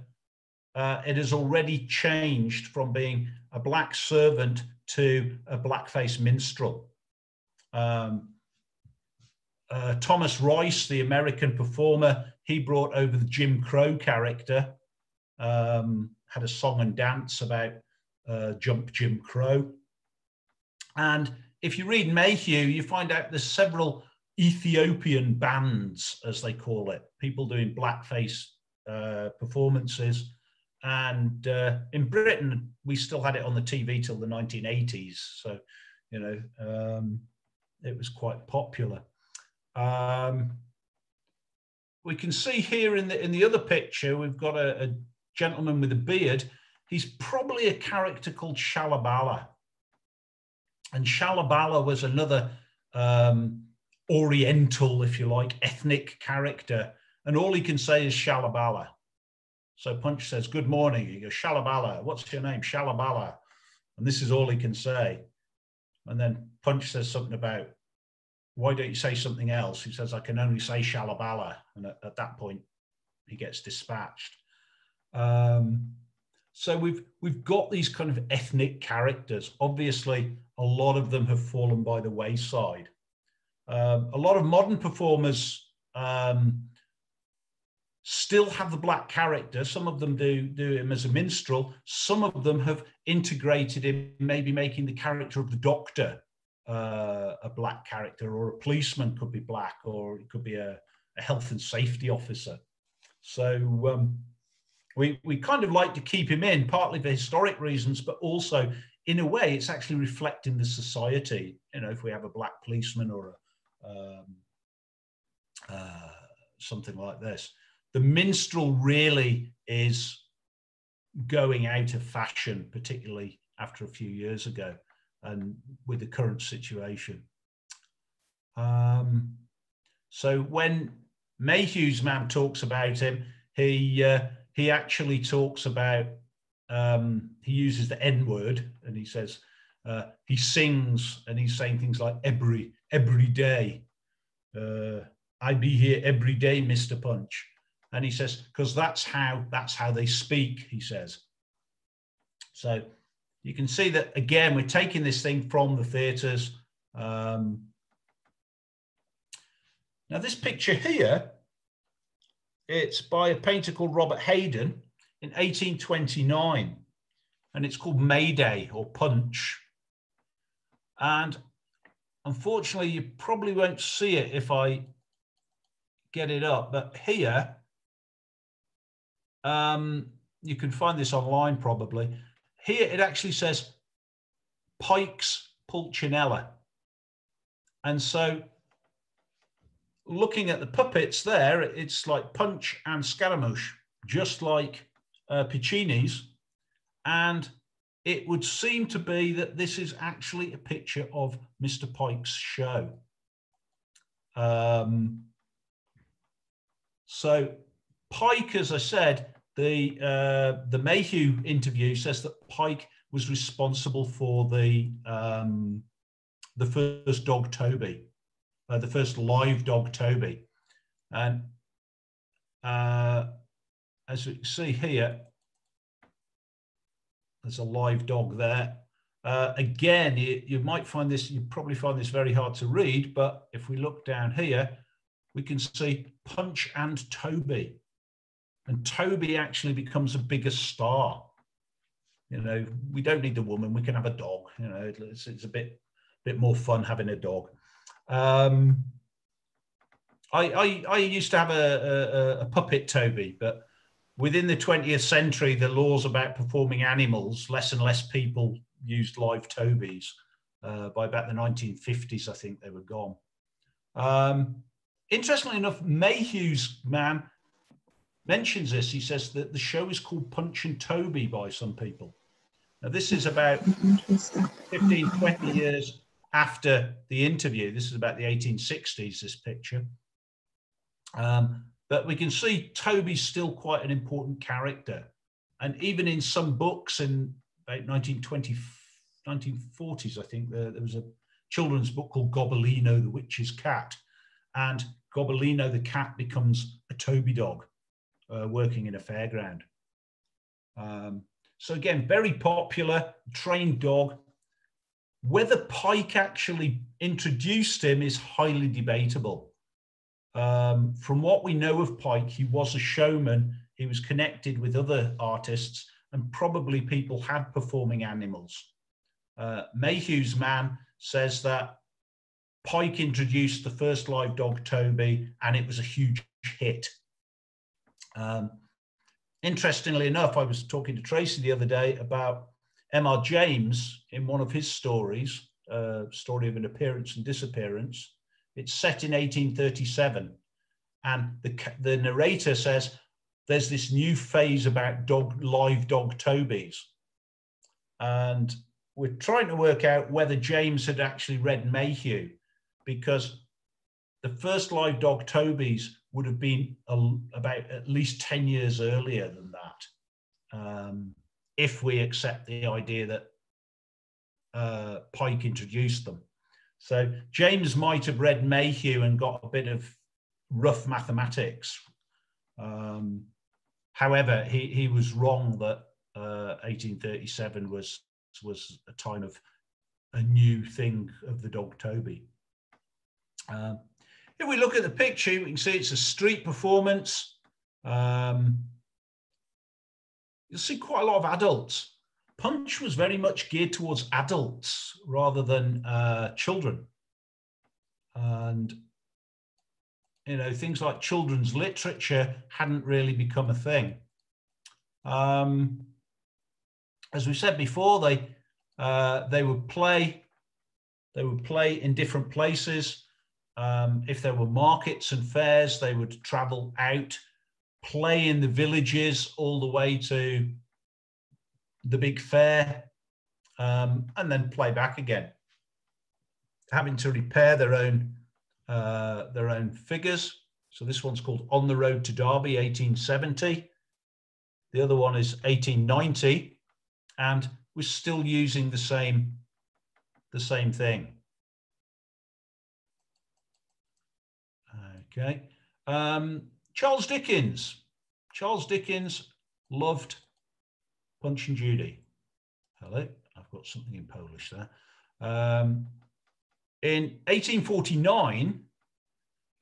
B: Uh, it has already changed from being a black servant to a blackface minstrel. Um, uh, Thomas Rice, the American performer, he brought over the Jim Crow character, um, had a song and dance about uh, Jump Jim Crow. And if you read Mayhew, you find out there's several Ethiopian bands, as they call it, people doing blackface uh, performances. And uh, in Britain, we still had it on the TV till the 1980s. So, you know, um, it was quite popular. Um, we can see here in the in the other picture, we've got a, a gentleman with a beard. He's probably a character called Shalabala. And Shalabala was another um, Oriental, if you like, ethnic character. And all he can say is Shalabala. So Punch says, Good morning. He goes, Shalabala. What's your name? Shalabala. And this is all he can say. And then Punch says something about, Why don't you say something else? He says, I can only say Shalabala. And at, at that point, he gets dispatched. Um, so we've we've got these kind of ethnic characters. Obviously, a lot of them have fallen by the wayside. Um, a lot of modern performers um, still have the black character. Some of them do do him as a minstrel. Some of them have integrated him, maybe making the character of the doctor uh, a black character, or a policeman could be black, or it could be a, a health and safety officer. So um, we, we kind of like to keep him in, partly for historic reasons, but also in a way, it's actually reflecting the society. You know, if we have a black policeman or a, um, uh, something like this, the minstrel really is going out of fashion, particularly after a few years ago, and with the current situation. Um, so when Mayhew's man talks about him, he uh, he actually talks about um, he uses the N word and he says uh, he sings and he's saying things like every every day. Uh, I be here every day, Mr. Punch. And he says, because that's how that's how they speak, he says. So you can see that again, we're taking this thing from the theatres. Um, now, this picture here it's by a painter called Robert Haydon in 1829, and it's called Mayday or Punch. And unfortunately, you probably won't see it if I get it up, but here, um, you can find this online probably. Here it actually says Pike's Pulcinella. And so looking at the puppets there, it's like Punch and Scaramouche, just like uh, Piccini's. And it would seem to be that this is actually a picture of Mr. Pike's show. Um, so Pike, as I said, the uh, the Mayhew interview says that Pike was responsible for the um, the first dog Toby uh, the first live dog Toby. And uh, as you see here, there's a live dog there. Uh, again, you, you, might find this, you probably find this very hard to read, but if we look down here, we can see Punch and Toby. And Toby actually becomes a bigger star. You know, we don't need the woman, we can have a dog. You know, it's, it's a bit, bit more fun having a dog. Um, I, I, I used to have a, a, a puppet Toby, but within the 20th century, the laws about performing animals, less and less people used live Tobys. Uh, by about the 1950s, I think they were gone. Um, interestingly enough, Mayhew's man mentions this. He says that the show is called Punch and Toby by some people. Now, this is about 15, 20 years after the interview. This is about the 1860s, this picture. Um, but we can see Toby's still quite an important character. And even in some books in about 1920, 1940s, I think, there, there was a children's book called Gobbolino, the Witch's Cat. And Gobbolino, the cat, becomes a Toby dog uh, working in a fairground. Um, so again, very popular, trained dog. Whether Pike actually introduced him is highly debatable. Um, from what we know of Pike, he was a showman. He was connected with other artists, and probably people had performing animals. Uh, Mayhew's man says that Pike introduced the first live dog, Toby, and it was a huge hit. Um, interestingly enough, I was talking to Tracy the other day about M.R. James in one of his stories, uh, story of an appearance and disappearance. It's set in 1837, and the, the narrator says there's this new phase about dog live dog Tobys, and we're trying to work out whether James had actually read Mayhew, because the first live dog Tobys would have been a, about at least 10 years earlier than that, um, if we accept the idea that uh, Pike introduced them. So James might have read Mayhew and got a bit of rough mathematics. Um, however, he, he was wrong that uh, 1837 was was a time of a new thing of the dog Toby. Um, if we look at the picture, we can see it's a street performance. Um, you'll see quite a lot of adults. Punch was very much geared towards adults rather than uh, children. And, you know, things like children's literature hadn't really become a thing. Um, as we said before, they, uh, they would play, they would play in different places. Um, if there were markets and fairs, they would travel out, play in the villages all the way to the big fair, um, and then play back again. Having to repair their own uh, their own figures. So this one's called On the Road to Derby, 1870. The other one is 1890, and we're still using the same the same thing. Okay. Um, Charles Dickens. Charles Dickens loved Punch and Judy. Hello, I've got something in Polish there. Um, in 1849,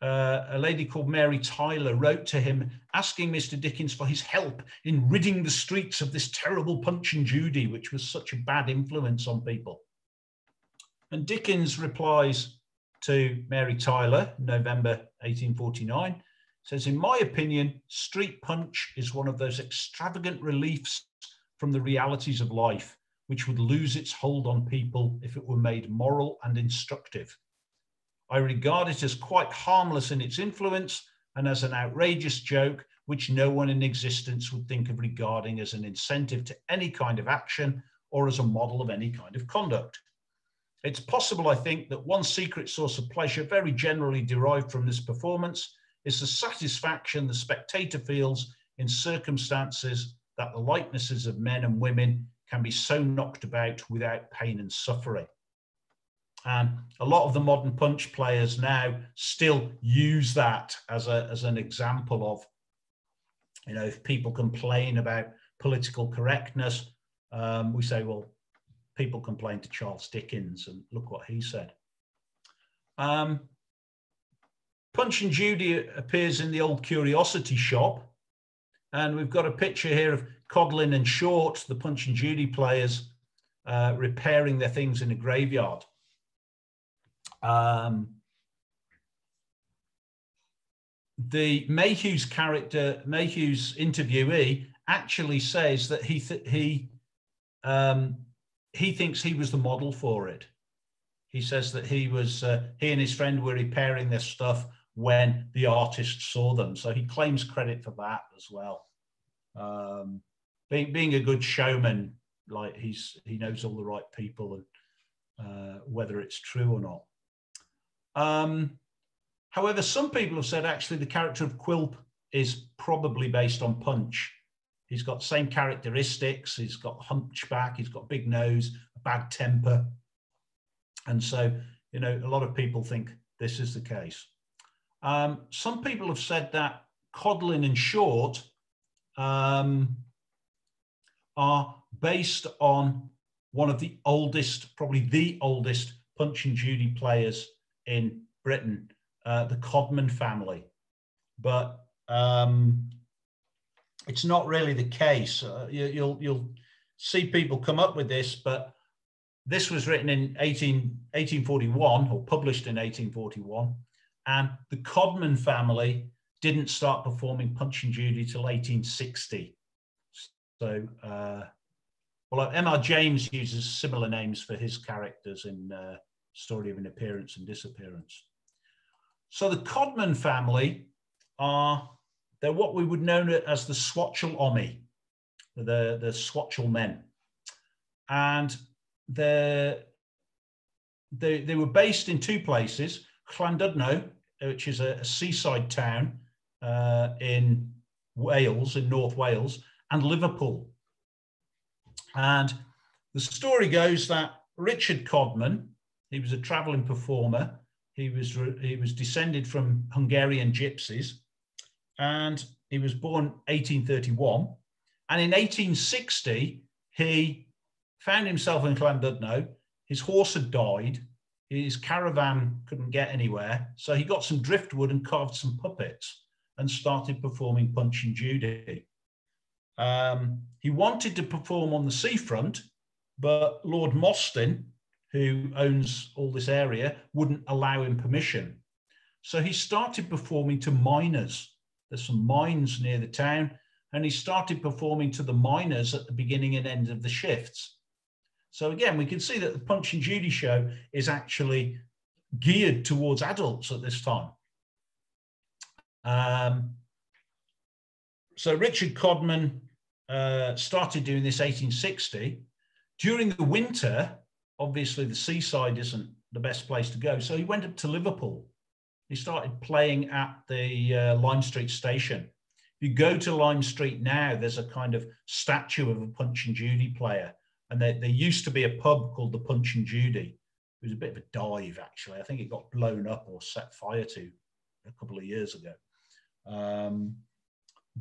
B: uh, a lady called Mary Tyler wrote to him asking Mr. Dickens for his help in ridding the streets of this terrible Punch and Judy, which was such a bad influence on people. And Dickens replies, to Mary Tyler, November 1849, says, In my opinion, street punch is one of those extravagant reliefs from the realities of life, which would lose its hold on people if it were made moral and instructive. I regard it as quite harmless in its influence and as an outrageous joke, which no one in existence would think of regarding as an incentive to any kind of action or as a model of any kind of conduct. It's possible, I think, that one secret source of pleasure, very generally derived from this performance, is the satisfaction the spectator feels in circumstances that the likenesses of men and women can be so knocked about without pain and suffering. And a lot of the modern punch players now still use that as, a, as an example of, you know, if people complain about political correctness, um, we say, well, people complained to Charles Dickens, and look what he said. Um, Punch and Judy appears in the old curiosity shop, and we've got a picture here of Codlin and Short, the Punch and Judy players, uh, repairing their things in a graveyard. Um, the Mayhew's character, Mayhew's interviewee, actually says that he he um, he thinks he was the model for it. He says that he was uh, he and his friend were repairing their stuff when the artist saw them, so he claims credit for that as well. Um, being being a good showman, like he's he knows all the right people and uh, whether it's true or not. Um, However, some people have said actually the character of Quilp is probably based on Punch. He's got the same characteristics. He's got hunchback. He's got big nose, a bad temper. And so, you know, a lot of people think this is the case. Um, some people have said that Codlin and Short um, are based on one of the oldest, probably the oldest Punch and Judy players in Britain, uh, the Codman family. But um, it's not really the case. Uh, you, you'll you'll see people come up with this, but this was written in 18, 1841 or published in 1841, and the Codman family didn't start performing Punch and Judy till 1860. So, uh, well, M.R. James uses similar names for his characters in uh, Story of an Appearance and Disappearance. So the Codman family are they're what we would know as the Swatchel Omi, the, the Swatchel men. And they they, were based in two places, Llandudno, which is a, a seaside town uh, in Wales, in North Wales, and Liverpool. And the story goes that Richard Codman, he was a traveling performer. He was, he was descended from Hungarian gypsies and he was born 1831. And in 1860, he found himself in Llandudno. His horse had died. His caravan couldn't get anywhere. So he got some driftwood and carved some puppets and started performing Punch and Judy. Um, he wanted to perform on the seafront, but Lord Mostyn, who owns all this area, wouldn't allow him permission. So he started performing to miners there's some mines near the town. And he started performing to the miners at the beginning and end of the shifts. So again, we can see that the Punch and Judy show is actually geared towards adults at this time. Um, so Richard Codman uh, started doing this 1860. During the winter, obviously the seaside isn't the best place to go. So he went up to Liverpool he started playing at the uh, Lime Street station. If you go to Lime Street now, there's a kind of statue of a Punch and Judy player. And there, there used to be a pub called the Punch and Judy. It was a bit of a dive, actually. I think it got blown up or set fire to a couple of years ago. Um,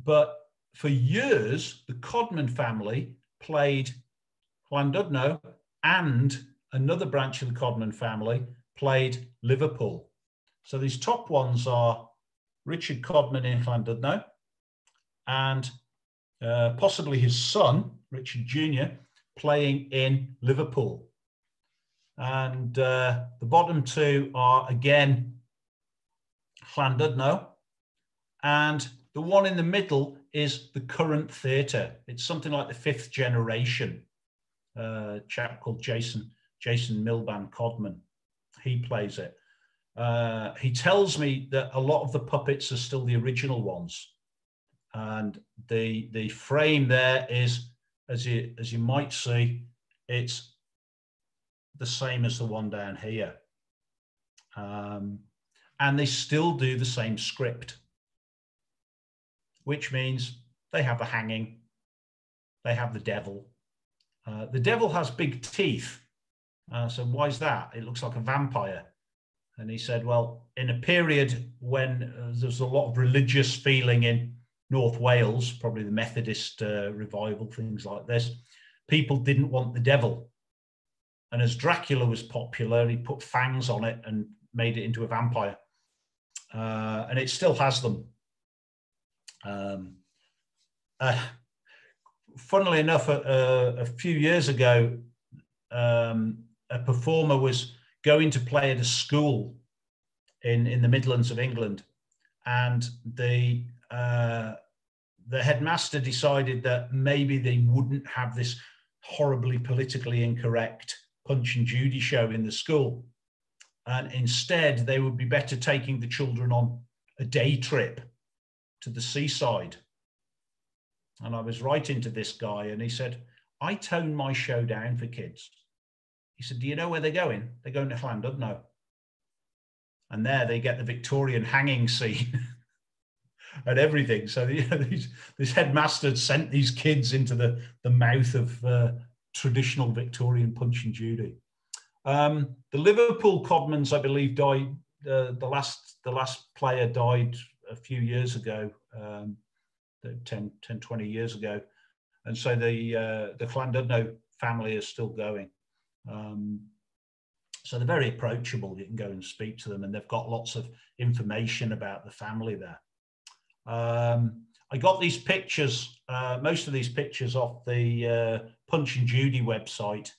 B: but for years, the Codman family played Llandudno and another branch of the Codman family played Liverpool. So these top ones are Richard Codman in Llandudno and uh, possibly his son, Richard Jr., playing in Liverpool. And uh, the bottom two are again Llandudno. And the one in the middle is the current theatre. It's something like the fifth generation. Uh, chap called Jason Jason Milban Codman. He plays it. Uh, he tells me that a lot of the puppets are still the original ones. And the, the frame there is, as you, as you might see, it's the same as the one down here. Um, and they still do the same script, which means they have the hanging, they have the devil. Uh, the devil has big teeth. Uh, so why is that? It looks like a vampire. And he said, well, in a period when uh, there's a lot of religious feeling in North Wales, probably the Methodist uh, revival, things like this, people didn't want the devil. And as Dracula was popular, he put fangs on it and made it into a vampire. Uh, and it still has them. Um, uh, funnily enough, a, a, few years ago, um, a performer was going to play at a school in, in the Midlands of England. And the, uh, the headmaster decided that maybe they wouldn't have this horribly politically incorrect Punch and Judy show in the school. And instead, they would be better taking the children on a day trip to the seaside. And I was writing to this guy, and he said, I tone my show down for kids. He said, Do you know where they're going? They're going to Llandudno. And there they get the Victorian hanging scene and everything. So you know, these, this headmaster sent these kids into the, the mouth of uh, traditional Victorian Punch and Judy. Um, the Liverpool Codmans, I believe, died. Uh, the last the last player died a few years ago, um, 10, 10, 20 years ago, and so the uh, the Llandudno family is still going. Um, so they're very approachable. You can go and speak to them, and they've got lots of information about the family there. Um, I got these pictures, uh, most of these pictures off the uh, Punch and Judy website,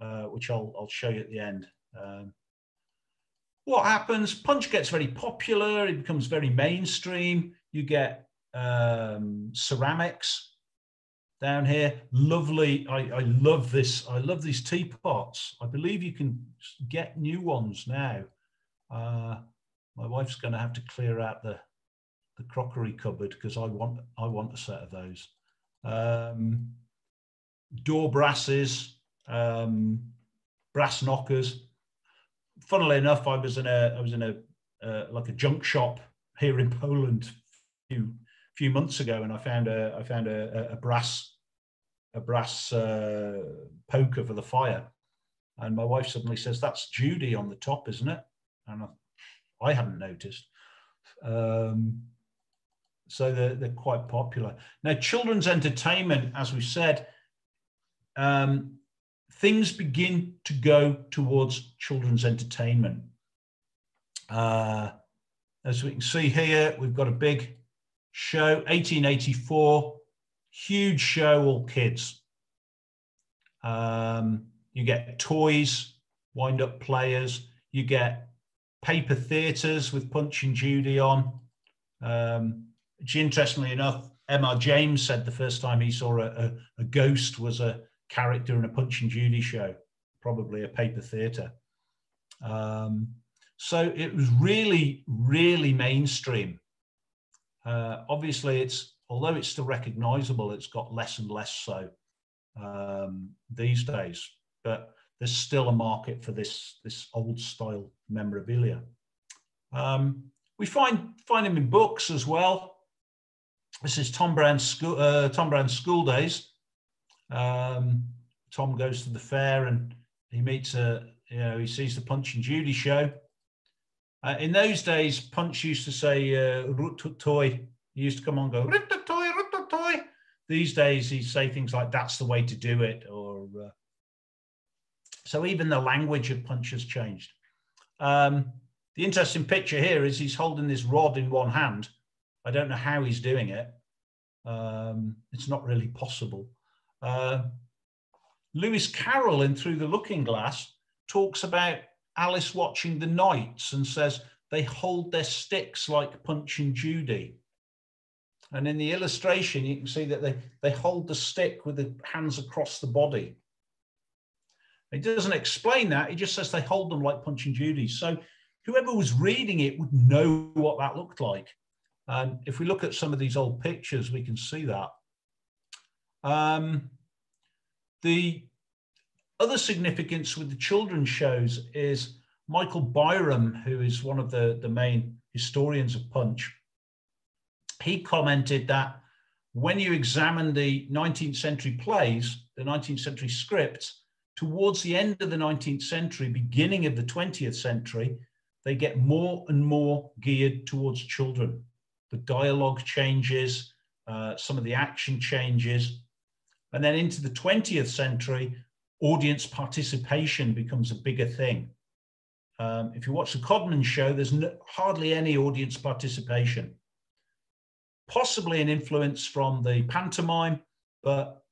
B: uh, which I'll, I'll show you at the end. Um, what happens? Punch gets very popular. It becomes very mainstream. You get um, ceramics down here. Lovely. I, I love this. I love these teapots. I believe you can get new ones now. Uh, my wife's going to have to clear out the the crockery cupboard because I want I want a set of those. Um, door brasses, um, brass knockers. Funnily enough, I was in a I was in a uh, like a junk shop here in Poland a few few months ago, and I found a I found a, a brass a brass uh, poker for the fire, and my wife suddenly says, "That's Judy on the top, isn't it?" And I, I hadn't noticed. Um, so they're, they're quite popular. Now, children's entertainment, as we said, um, things begin to go towards children's entertainment. Uh, as we can see here, we've got a big show, 1884, huge show, all kids. Um, you get toys, wind up players, you get paper theatres with Punch and Judy on. Um, which interestingly enough, M.R. James said the first time he saw a, a, a, ghost was a character in a Punch and Judy show, probably a paper theatre. Um, so it was really, really mainstream. Uh, obviously, it's although it's still recognisable, it's got less and less so um, these days. But there's still a market for this this old style memorabilia. Um, we find find them in books as well. This is Tom Brown's school, uh, Tom Brown's school days. Um, Tom goes to the fair and he meets a, you know, he sees the Punch and Judy show. Uh, in those days, Punch used to say uh, toy. He used to come on and go toy, toy. These days, he'd say things like "That's the way to do it," or uh, so. Even the language of Punch has changed. Um, the interesting picture here is he's holding this rod in one hand I don't know how he's doing it. Um, it's not really possible. Uh, Lewis Carroll in Through the Looking Glass talks about Alice watching the knights and says they hold their sticks like Punch and Judy. And in the illustration, you can see that they, they hold the stick with the hands across the body. He doesn't explain that. He just says they hold them like Punch and Judy. So whoever was reading it would know what that looked like. And if we look at some of these old pictures, we can see that. Um, the other significance with the children's shows is Michael Byrom, who is one of the, the main historians of Punch. He commented that when you examine the 19th century plays, the 19th century scripts, towards the end of the 19th century, beginning of the 20th century, they get more and more geared towards children the dialogue changes, uh, some of the action changes. And then into the 20th century, audience participation becomes a bigger thing. Um, if you watch the Codman show, there's no, hardly any audience participation. Possibly an influence from the pantomime, but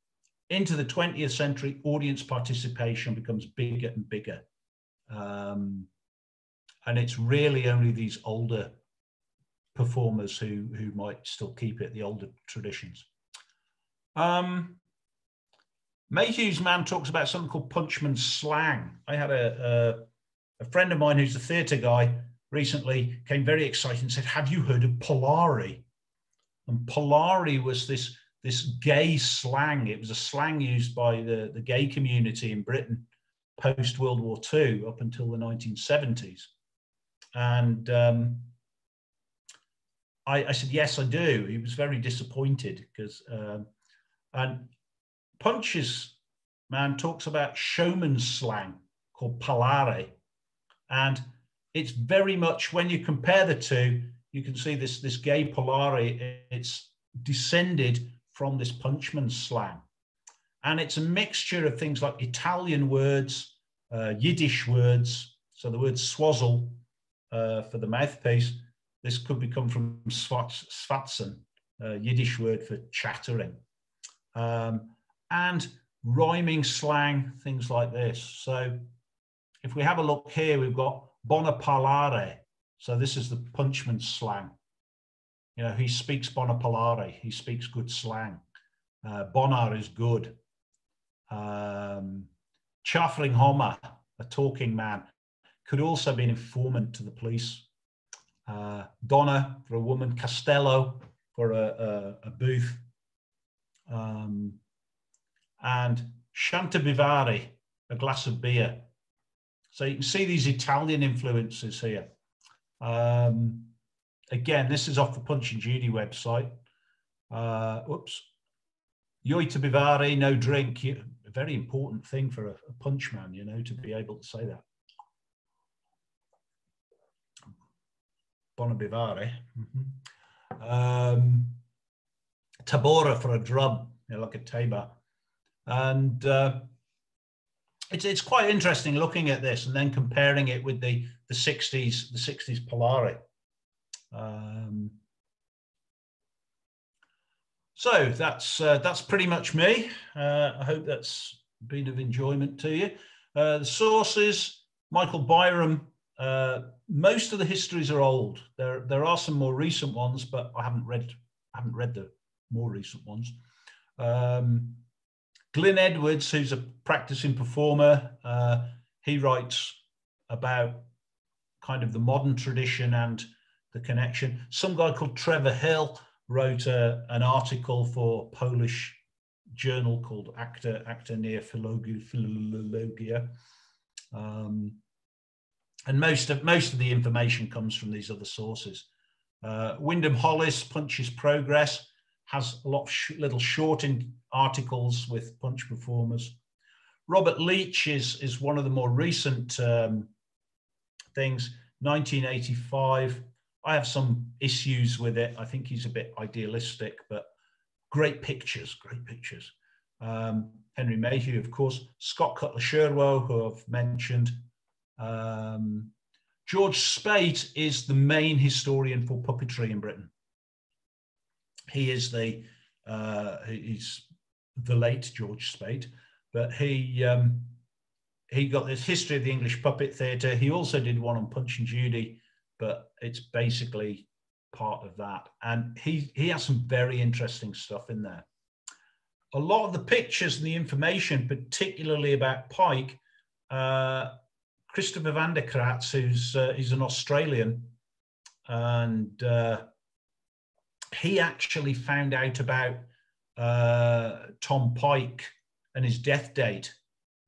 B: into the 20th century, audience participation becomes bigger and bigger. Um, and it's really only these older performers who who might still keep it the older traditions. Um, Mayhew's man talks about something called punchman slang. I had a, a, a friend of mine who's a theatre guy recently came very excited and said, "Have you heard of Polari?" And Polari was this this gay slang. It was a slang used by the, the gay community in Britain post World War II up until the 1970s. And um, I, I, said, yes, I do. He was very disappointed because, um, and Punch's man talks about showman slang called parlare. And it's very much, when you compare the two, you can see this, this gay parlare, it's descended from this punchman slang. And it's a mixture of things like Italian words, uh, Yiddish words. So the word swazzle uh, for the mouthpiece, this could become from svatsen, Yiddish word for chattering. Um, and rhyming slang, things like this. So if we have a look here, we've got bona parlare. So this is the punchman slang. You know, he speaks bona parlare. He speaks good slang. Uh, bonar is good. Um, Chaffling Homer, a talking man, could also be an informant to the police. Uh, Donna for a woman, Castello for a, a, a booth, um, and Shantabivari, a glass of beer. So you can see these Italian influences here. Um, again, this is off the Punch and Judy website. Uh, whoops. Yoita Bivari, no drink. A very important thing for a, a punch man, you know, to be able to say that. Bonabivari. Mm-hmm. Um, tabora for a drum, you know, like a tabor. And uh, it's, it's quite interesting looking at this and then comparing it with the, the 60s, the 60s Polari. Um, so that's uh, that's pretty much me. Uh, I hope that's been of enjoyment to you. Uh, the sources, Michael Byrom. uh, most of the histories are old. There, there are some more recent ones, but I haven't read, I haven't read the more recent ones. Um, Glyn Edwards, who's a practicing performer, uh, he writes about kind of the modern tradition and the connection. Some guy called Trevor Hill wrote a, an article for Polish journal called Acta Acta Nea Philologia. Um, and most of most of the information comes from these other sources. Uh, Wyndham Hollis, Punch's Progress, has a lot of sh little short articles with Punch performers. Robert Leach is, is one of the more recent um, things, 1985. I have some issues with it. I think he's a bit idealistic, but great pictures, great pictures. Um, Henry Mayhew, of course, Scott Cutler Shershow, who I've mentioned, um, George Speight is the main historian for puppetry in Britain. He is the uh, he's the late George Speight, but he um, he got this history of the English puppet theatre. He also did one on Punch and Judy, but it's basically part of that. And he he has some very interesting stuff in there. A lot of the pictures and the information, particularly about Pike, uh, Christopher van der Craats, who's uh, he's an Australian, and uh, he actually found out about uh, Tom Pike and his death date.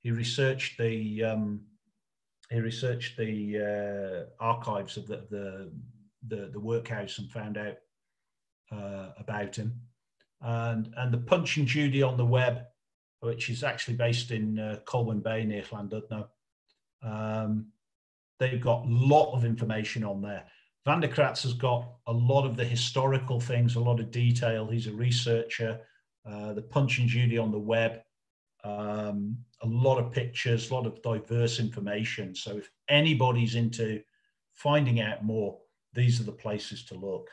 B: He researched the um, he researched the uh, archives of the, the, the the workhouse and found out uh, about him. And and the Punch and Judy on the web, which is actually based in uh, Colwyn Bay near Llandudno um, they've got a lot of information on there. Van der Craats has got a lot of the historical things, a lot of detail. He's a researcher. Uh, the Punch and Judy on the web, um, a lot of pictures, a lot of diverse information. So if anybody's into finding out more, these are the places to look.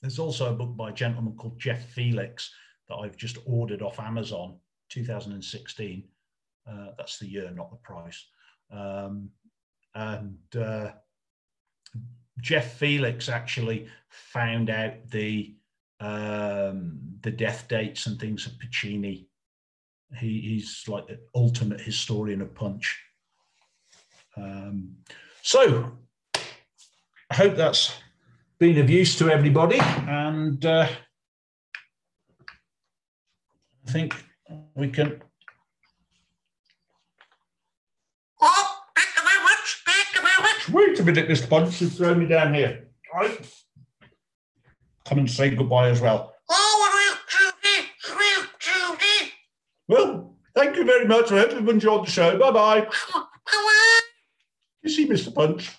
B: There's also a book by a gentleman called Geoff Felix that I've just ordered off Amazon, 2016, uh, that's the year, not the price. Um, and uh, Geoff Felix actually found out the um, the death dates and things of Piccini. He, he's like the ultimate historian of punch. Um, so I hope that's been of use to everybody, and uh, I think we can Wait a minute, Mr. Punch. You've thrown me down here. Come and say goodbye as well. Well, thank you very much. I hope you've enjoyed the show. Bye bye. You see, Mr. Punch.